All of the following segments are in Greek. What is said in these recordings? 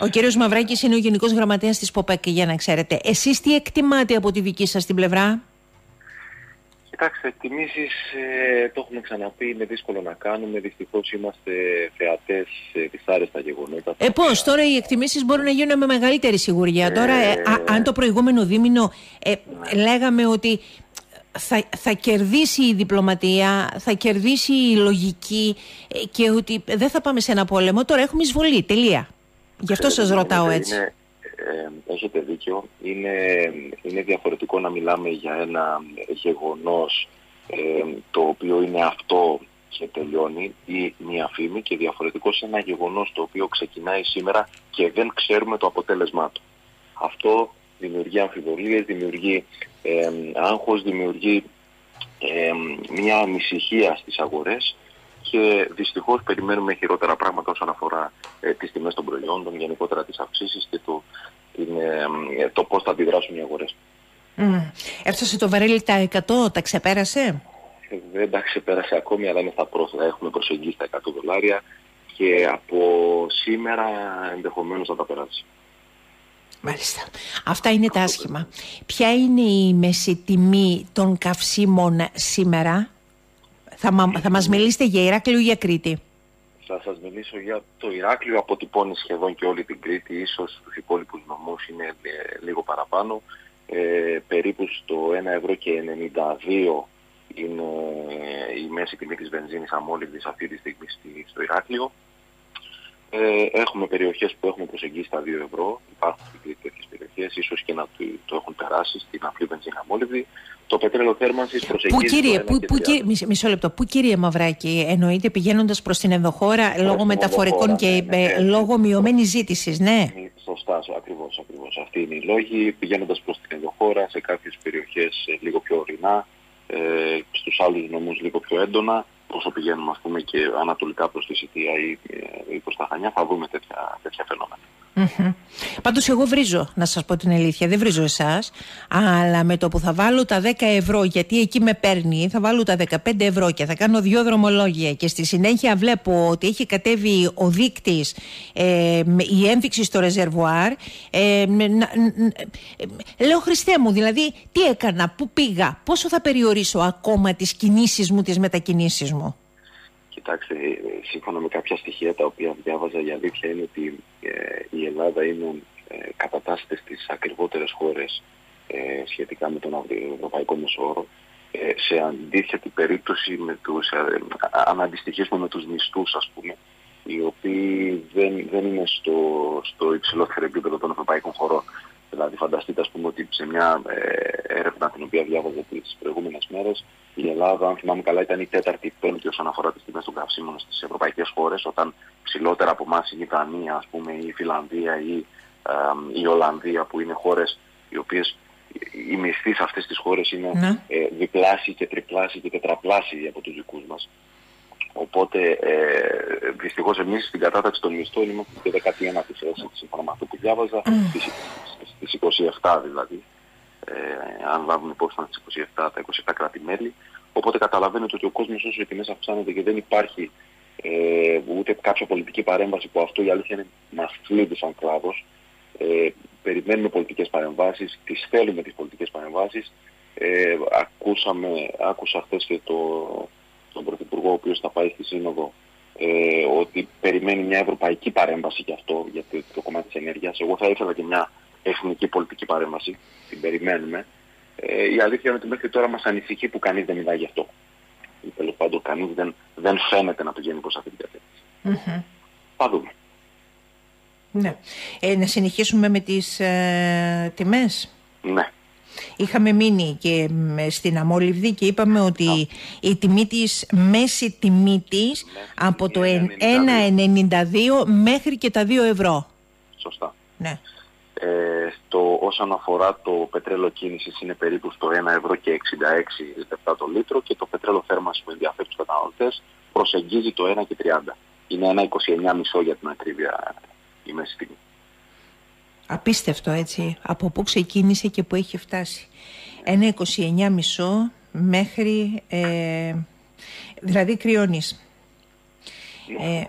Ο κύριος Μαυράκης είναι ο Γενικός Γραμματέας της ΠΟΠΕΚ για να ξέρετε. Εσείς τι εκτιμάτε από τη δική σας την πλευρά; Κοιτάξτε, εκτιμήσεις ε, το έχουμε ξαναπεί, είναι δύσκολο να κάνουμε. Δυστυχώς είμαστε θεατές σε δυσάρεστα γεγονότα. Ε, πώς, τώρα οι εκτιμήσεις μπορούν να γίνουν με μεγαλύτερη σιγουριά. Ε, τώρα, ε, αν το προηγούμενο δίμηνο ε, λέγαμε ότι θα, θα κερδίσει η διπλωματία, θα κερδίσει η λογική ε, και ότι δεν θα πάμε σε ένα πόλεμο. Τώρα έχουμε εισβολή. Τελεία. Γι' αυτό σας ρωτάω έτσι. Είναι, ε, έχετε δίκιο. Είναι, είναι διαφορετικό να μιλάμε για ένα γεγονός ε, το οποίο είναι αυτό και τελειώνει ή μια φήμη και διαφορετικό σε ένα γεγονός το οποίο ξεκινάει σήμερα και δεν ξέρουμε το αποτέλεσμά του. Αυτό δημιουργεί αμφιβολίες, δημιουργεί ε, άγχος, δημιουργεί μια ανησυχία στις αγορές και δυστυχώς περιμένουμε χειρότερα πράγματα όσον αφορά ε, τις τιμές των προϊόντων, γενικότερα τις αυξήσεις και το, την, ε, το πώς θα αντιδράσουν οι αγορές. Mm. Έφτασε το βαρέλι τα 100, τα ξεπέρασε; Ε, δεν τα ξεπέρασε ακόμη, αλλά είναι στα πρόσθετα. Έχουμε προσεγγίσει τα 100 δολάρια και από σήμερα ενδεχομένως θα τα περάσει. Μάλιστα. Αυτά είναι τα άσχημα. Ποια είναι η μέση τιμή των καυσίμων σήμερα; Θα, μα, θα μας μιλήσετε για Ηράκλειο ή για Κρήτη; Θα σας μιλήσω για το Ηράκλειο, αποτυπώνει σχεδόν και όλη την Κρήτη, ίσως στους υπόλοιπους νομούς είναι ε, λίγο παραπάνω. Ε, περίπου στο 1 ευρώ και 92 είναι η μέση τιμή της βενζίνης αμόλυβδης αυτή τη στιγμή στο Ηράκλειο. Ε, έχουμε περιοχές που έχουμε προσεγγίσει τα 2 ευρώ, υπάρχουν και τέτοιες περιοχές, ίσως και να το, έχουν περάσει στην απλή βενζίνη αμόλυβδη. Το πετρέλαιο θέρμανσης προσεγγίζει πού, κύριε, πού, πού, μισό, μισό λεπτό, πού κύριε Μαυράκη, εννοείται πηγαίνοντας προς την ενδοχώρα λόγω μεταφορικών και ναι, ναι, ναι, λόγω μειωμένης ζήτησης, ναι. Σωστά, ακριβώς, ακριβώς. Αυτή είναι η λόγη. Πηγαίνοντας προς την ενδοχώρα, σε κάποιες περιοχές ε, λίγο πιο ορεινά, ε, στους άλλους νομούς λίγο πιο έντονα, όσο πηγαίνουμε ας πούμε και ανατολικά προς τη Σιτία ή, ε, ή προς τα Χανιά θα δούμε τέτοια, τέτοια φαινόμενα. Mm-hmm. Πάντως εγώ βρίζω, να σας πω την αλήθεια, δεν βρίζω εσάς, αλλά με το που θα βάλω τα 10 ευρώ, γιατί εκεί με παίρνει, θα βάλω τα 15 ευρώ και θα κάνω δύο δρομολόγια και στη συνέχεια βλέπω ότι έχει κατέβει ο δείκτης, ε, η έμφυξη στο ρεζερβουάρ, ε, λέω Χριστέ μου, δηλαδή τι έκανα, πού πήγα, πόσο θα περιορίσω ακόμα τις κινήσεις μου, τις μετακινήσεις μου. Κοιτάξτε, σύμφωνα με κάποια στοιχεία τα οποία διάβαζα, η αλήθεια είναι ότι ε, η Ελλάδα είναι ε, κατατάσσεται στις ακριβότερες χώρες ε, σχετικά με τον Ευρωπαϊκό Μεσόωρο. Ε, σε αντίθετη περίπτωση, με τους, ε, αν αντιστοιχίσουμε με τους μισθούς, ας πούμε, οι οποίοι δεν, δεν είναι στο, στο υψηλότερο επίπεδο των ευρωπαϊκών χωρών. Δηλαδή φανταστείτε ας πούμε ότι σε μια ε, έρευνα την οποία διάβαζα τις προηγούμενες μέρες η Ελλάδα, αν θυμάμαι καλά, ήταν η τέταρτη ή πέμπτη όσον αφορά τις τιμές των καυσίμων στις ευρωπαϊκές χώρες, όταν ψηλότερα από εμάς είναι η Δανία, ας πούμε, η Φιλανδία ή η Ολλανδία, που είναι χώρες οι οποίες οι μισθοί σε αυτές τις χώρες είναι ναι. ε, διπλάσιοι και τριπλάσιοι και τετραπλάσιοι από τους δικούς μας. Οπότε ε, δυστυχώς εμείς στην κατάταξη των μισθών είμαστε στη 19η θέση σύμφωνα με αυτό που διάβαζα, στις 27 δηλαδή ε, αν λάβουμε υπόψη τις 27, τα 27 κράτη-μέλη. Οπότε καταλαβαίνετε ότι ο κόσμος όσο οι τιμές αυξάνονται και δεν υπάρχει ε, ούτε κάποια πολιτική παρέμβαση που αυτό η αλήθεια είναι μας θλίβει σαν κλάδος. Ε, περιμένουμε πολιτικές παρεμβάσεις, τις θέλουμε τις πολιτικές παρεμβάσεις. Ε, ακούσαμε, άκουσα χθες και το, τον Πρωθυπουργό ο οποίος θα πάει στη Σύνοδο ε, ότι περιμένει μια ευρωπαϊκή παρέμβαση γι' αυτό, για το, το κομμάτι της ενέργειας. Εγώ θα ήθελα και μια εθνική πολιτική παρέμβαση, την περιμένουμε. Ε, η αλήθεια είναι ότι μέχρι τώρα μας ανησυχεί που κανείς δεν μιλάει γι' αυτό. Ή τέλος πάντων κανείς δεν, δεν φαίνεται να πηγαίνει προς αυτή την κατεύθυνση. Mm-hmm. Θα δούμε. Ναι. Ε, να συνεχίσουμε με τις ε, τιμές; Ναι. Είχαμε μείνει και στην Αμόλυβδη και είπαμε ότι η τιμή της, μέση τιμή της από το 1,92 μέχρι και τα 2 ευρώ. Σωστά. Ναι. Ε, στο, όσον αφορά το πετρέλαιο κίνησης είναι περίπου στο 1 ευρώ και 66 λεπτά το λίτρο και το πετρέλαιο θέρμανσης που ενδιαφέρει τους καταναλωτές προσεγγίζει το 1 και 30. Είναι 1,29 μισό για την ακρίβεια η μέση τιμή. Απίστευτο έτσι, από πού ξεκίνησε και πού έχει φτάσει. 1,29 μισό μέχρι, ε, δηλαδή κρυώνεις. Ε,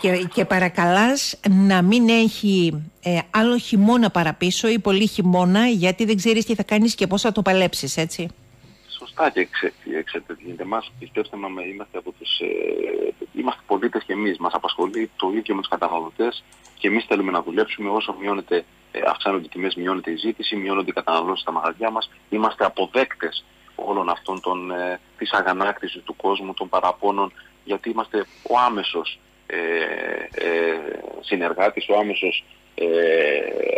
και, και παρακαλάς να μην έχει ε, άλλο χειμώνα παραπίσω ή πολύ χειμώνα γιατί δεν ξέρεις τι θα κάνεις και πώς θα το παλέψεις, έτσι. Σωστά και ξέρετε τι γίνεται. Εμάς πιστέψτε με, είμαστε από τους, ε, είμαστε πολίτες και εμείς. Μας απασχολεί το ίδιο με τους καταναλωτές και εμείς θέλουμε να δουλέψουμε όσο μειώνεται, ε, αυξάνονται οι τιμές, μειώνεται η ζήτηση, μειώνονται οι καταναλώσεις στα μαγαζιά μας. Είμαστε αποδέκτες όλων αυτών των, ε, της αγανάκτησης του κόσμου, των παραπώνων, γιατί είμαστε ο άμεσος ε, ε, συνεργάτης, ο άμεσος ε,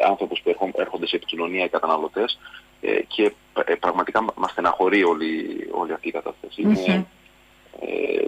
άνθρωπος που έρχονται σε επικοινωνία οι καταναλωτές ε, και ε, πραγματικά μας στεναχωρεί όλη, όλη αυτή η κατάσταση. Είναι, ε,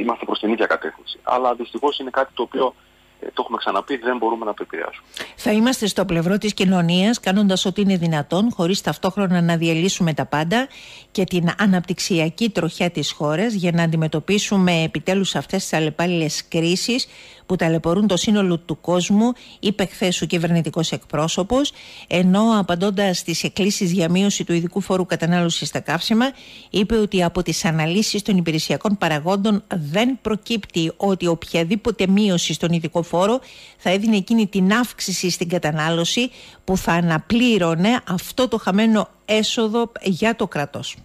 είμαστε προς την ίδια κατεύθυνση. Αλλά δυστυχώς είναι κάτι το οποίο ε, το έχουμε ξαναπεί, δεν μπορούμε να το επηρεάσουμε. Θα είμαστε στο πλευρό της κοινωνίας κάνοντας ό,τι είναι δυνατόν χωρίς ταυτόχρονα να διαλύσουμε τα πάντα και την αναπτυξιακή τροχιά της χώρας για να αντιμετωπίσουμε επιτέλους αυτές τις αλλεπάλληλες κρίσεις που ταλαιπωρούν το σύνολο του κόσμου, είπε χθες ο κυβερνητικός εκπρόσωπος, ενώ απαντώντας στις εκκλήσεις για μείωση του ειδικού φόρου κατανάλωσης στα καύσιμα, είπε ότι από τις αναλύσεις των υπηρεσιακών παραγόντων δεν προκύπτει ότι οποιαδήποτε μείωση στον ειδικό φόρο θα έδινε εκείνη την αύξηση στην κατανάλωση που θα αναπλήρωνε αυτό το χαμένο έσοδο για το κράτος.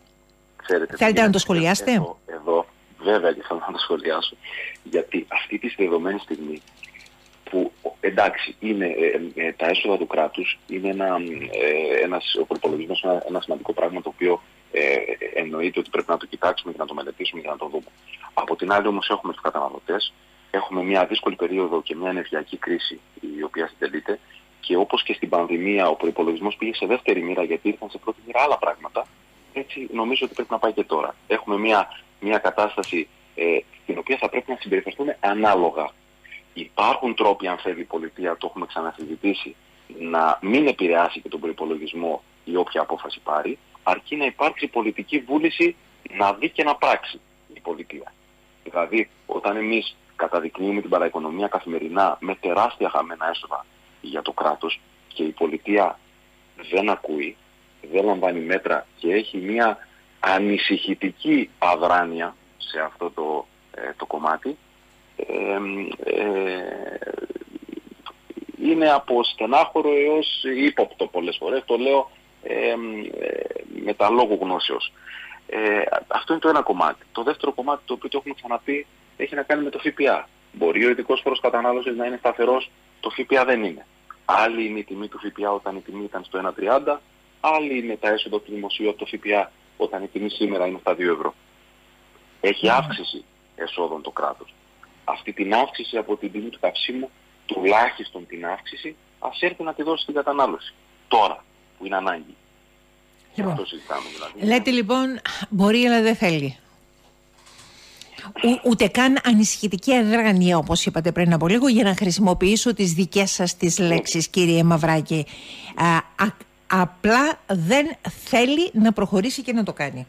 Θέλετε να το σχολιάσετε; Εδώ, εδώ βέβαια και θέλω να το σχολιάσω. Γιατί αυτή τη δεδομένη στιγμή που εντάξει είναι ε, ε, τα έσοδα του κράτους είναι ένα, ε, ένας, ο προπολογισμός ένα, ένα σημαντικό πράγμα το οποίο ε, εννοείται ότι πρέπει να το κοιτάξουμε και να το μελετήσουμε και να το δούμε. Από την άλλη όμως έχουμε τους καταναλωτές, έχουμε μια δύσκολη περίοδο και μια ενεργειακή κρίση η οποία συντελείται και όπως και στην πανδημία ο προπολογισμός πήγε σε δεύτερη μοίρα γιατί ήρθαν σε πρώτη μοίρα άλλα πράγματα, έτσι νομίζω ότι πρέπει να πάει και τώρα. Έχουμε μια, μια κατάσταση ε, στην οποία θα πρέπει να συμπεριφερθούμε ανάλογα. Υπάρχουν τρόποι, αν θέλει η πολιτεία, το έχουμε ξανασυζητήσει, να μην επηρεάσει και τον προπολογισμό ή όποια απόφαση πάρει, αρκεί να υπάρξει πολιτική βούληση να δει και να πράξει η πολιτεία. Δηλαδή, όταν εμείς καταδεικνύουμε την παραοικονομία καθημερινά με τεράστια χαμένα έσοδα για το κράτος και η πολιτεία δεν ακούει, δεν λαμβάνει μέτρα και έχει μια ανησυχητική αδράνεια σε αυτό το, ε, το κομμάτι ε, είναι από στενάχωρο έως ύποπτο πολλές φορές. Το λέω ε, με τα λόγου γνώσεως. αυτό είναι το ένα κομμάτι. Το δεύτερο κομμάτι το οποίο το έχουμε ξαναπεί έχει να κάνει με το ΦΠΑ. Μπορεί ο ειδικός φόρος κατανάλωσης να είναι σταθερός, το ΦΠΑ δεν είναι. Άλλη είναι η τιμή του ΦΠΑ όταν η τιμή ήταν στο 1,30, άλλη είναι τα έσοδα του δημοσίου από το ΦΠΑ όταν η τιμή σήμερα είναι στα 2 ευρώ έχει αύξηση εσόδων το κράτος. Αυτή την αύξηση από την τιμή του καυσίμου, τουλάχιστον την αύξηση, ας έρθει να τη δώσει στην κατανάλωση. Τώρα, που είναι ανάγκη. Λοιπόν, αυτό συζητάμε δηλαδή. Λέτε λοιπόν, μπορεί αλλά δεν θέλει. Ο, ούτε καν ανησυχητική αδράνεια όπως είπατε πριν από λίγο για να χρησιμοποιήσω τις δικές σας τις λέξεις κύριε Μαυράκη α, απλά δεν θέλει να προχωρήσει και να το κάνει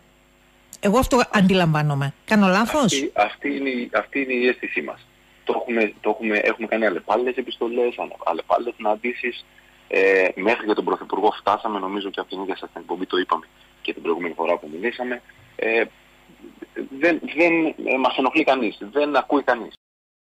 εγώ αυτό αντιλαμβάνομαι. Κάνω λάθος; Αυτή, αυτή, είναι, αυτή είναι η αίσθησή μας. Το έχουμε, το έχουμε, έχουμε κάνει αλλεπάλληλες επιστολές, αλλεπάλληλες συναντήσεις. Ε, μέχρι και τον Πρωθυπουργό φτάσαμε, νομίζω και από την ίδια σας την εκπομπή το είπαμε και την προηγούμενη φορά που μιλήσαμε. Ε, δεν, δεν ε, μας ενοχλεί κανείς, δεν ακούει κανείς.